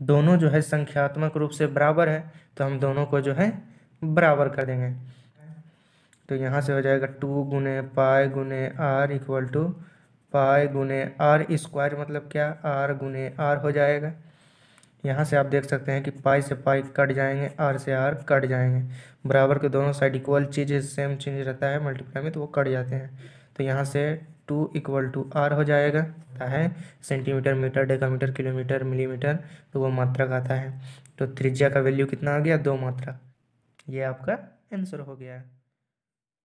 दोनों जो है संख्यात्मक रूप से बराबर है तो हम दोनों को जो है बराबर कर देंगे। तो यहाँ से हो जाएगा टू गुने पाए गुने आर इक्वल टू पाए गुने आर स्क्वायर मतलब क्या? आर गुने आर हो जाएगा। यहाँ से आप देख सकते हैं कि पाई से पाई कट जाएँगे, आर से आर कट जाएँगे। बराबर के दोनों साइड इक्वल चीज़ सेम चीज़ रहता है मल्टीप्लाई में तो वो कट जाते हैं। तो यहाँ से टू इक्वल टू आर हो जाएगा। है centimetre metre decametre kilometre millimetre तो वो मात्रक आता है। तो त्रिज्या का वैल्यू कितना आ गया? दो मात्रा। ये आपका आंसर हो गया है।